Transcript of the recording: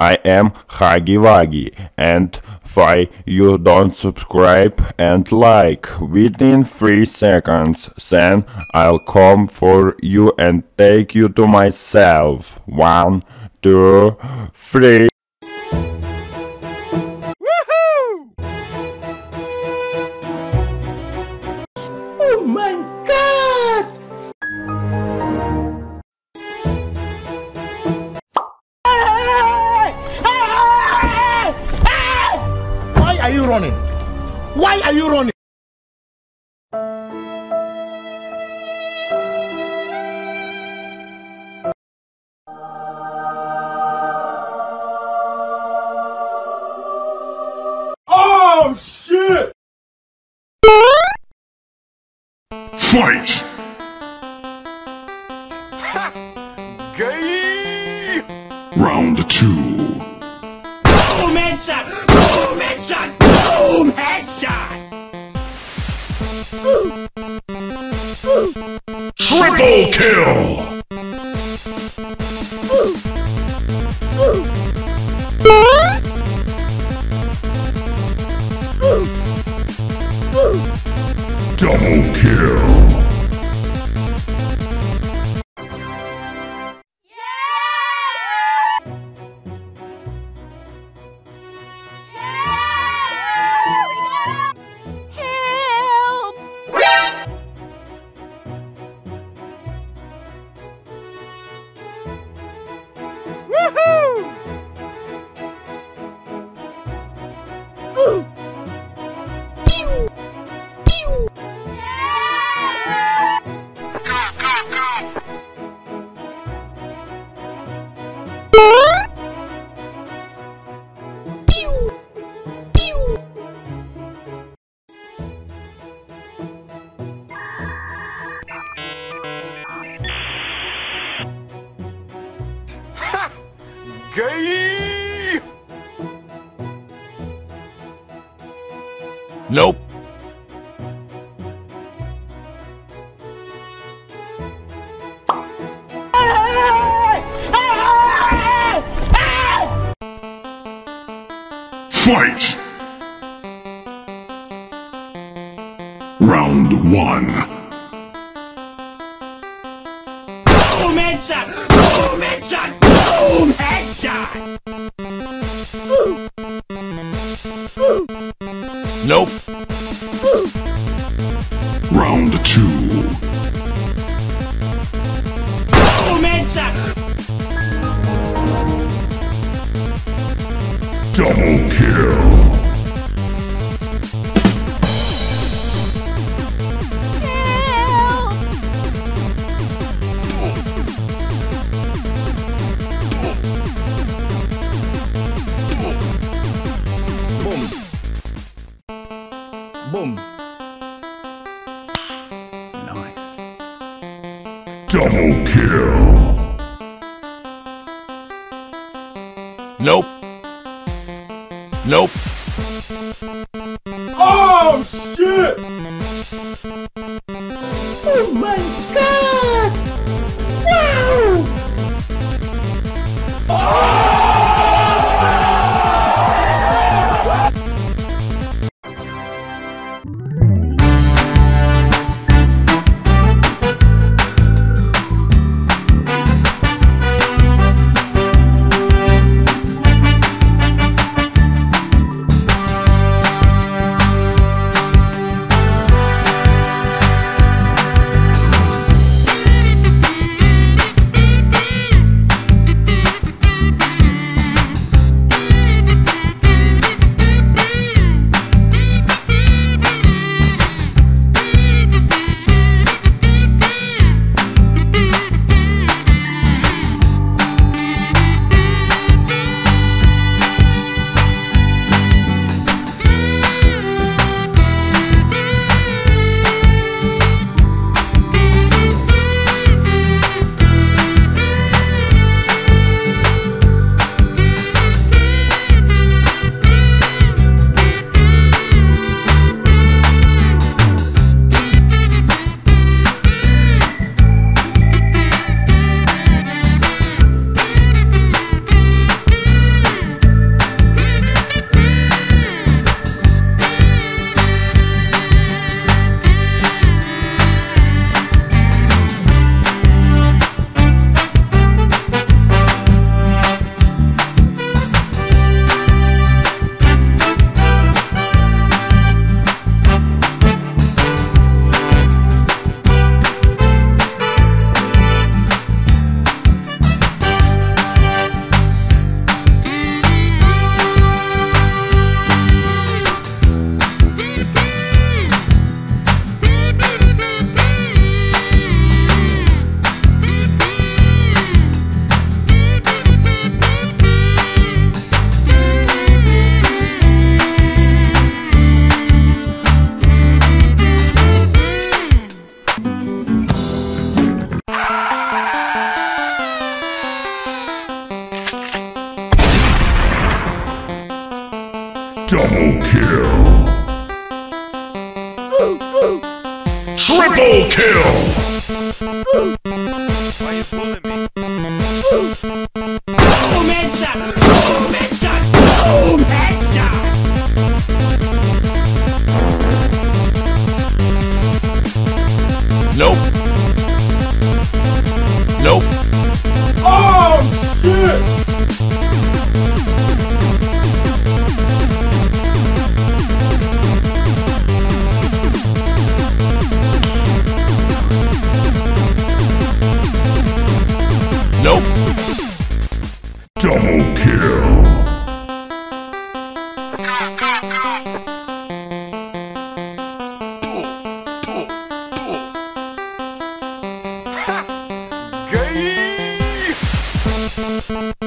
I am Huggy Wuggy and why you don't subscribe and like within 3 seconds then I'll come for you and take you to myself. One, two, three. Oh my Fight! Round two. Boom headshot! Boom headshot! Boom headshot! Triple kill! Nope. Fight! Round one. Nope. Round two. Double kill. Boom. Nice. Double kill. Nope. Nope. Oh shit! Oh my god! Double kill. Triple kill. Gay!